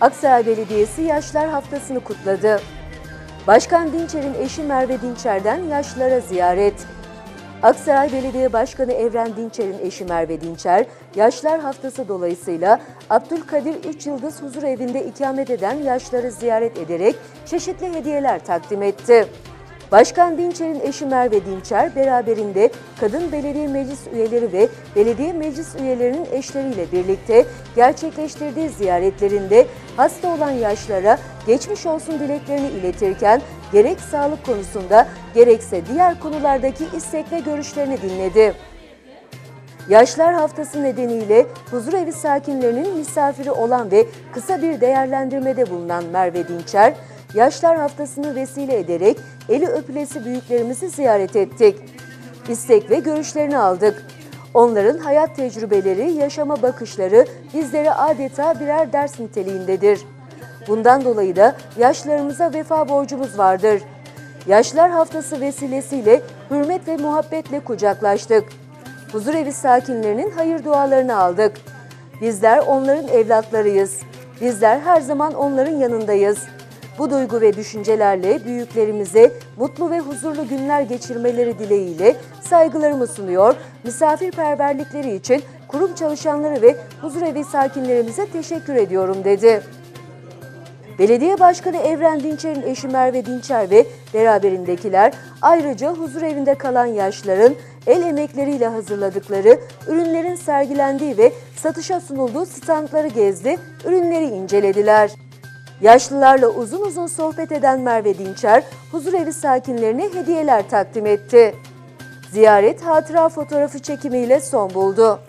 Aksaray Belediyesi Yaşlar Haftası'nı kutladı. Başkan Dinçer'in eşi Merve Dinçer'den yaşlılara ziyaret. Aksaray Belediye Başkanı Evren Dinçer'in eşi Merve Dinçer, Yaşlar Haftası dolayısıyla Abdülkadir 3 Yıldız Huzur Evi'nde ikamet eden yaşları ziyaret ederek çeşitli hediyeler takdim etti. Başkan Dinçer'in eşi Merve Dinçer beraberinde kadın belediye meclis üyeleri ve belediye meclis üyelerinin eşleriyle birlikte gerçekleştirdiği ziyaretlerinde hasta olan yaşlara geçmiş olsun dileklerini iletirken gerek sağlık konusunda gerekse diğer konulardaki istek ve görüşlerini dinledi. Yaşlar Haftası nedeniyle huzurevi sakinlerinin misafiri olan ve kısa bir değerlendirmede bulunan Merve Dinçer, Yaşlar Haftası'nı vesile ederek eli öpülesi büyüklerimizi ziyaret ettik. İstek ve görüşlerini aldık. Onların hayat tecrübeleri, yaşama bakışları bizlere adeta birer ders niteliğindedir. Bundan dolayı da yaşlarımıza vefa borcumuz vardır. Yaşlar Haftası vesilesiyle hürmet ve muhabbetle kucaklaştık. Huzurevi sakinlerinin hayır dualarını aldık. Bizler onların evlatlarıyız. Bizler her zaman onların yanındayız. Bu duygu ve düşüncelerle büyüklerimize mutlu ve huzurlu günler geçirmeleri dileğiyle saygılarımı sunuyor, misafirperverlikleri için kurum çalışanları ve huzurevi sakinlerimize teşekkür ediyorum dedi. Belediye Başkanı Evren Dinçer'in eşi Merve Dinçer ve beraberindekiler ayrıca huzur evinde kalan yaşların el emekleriyle hazırladıkları ürünlerin sergilendiği ve satışa sunulduğu standları gezdi, ürünleri incelediler. Yaşlılarla uzun uzun sohbet eden Merve Dinçer, huzurevi sakinlerine hediyeler takdim etti. Ziyaret hatıra fotoğrafı çekimiyle son buldu.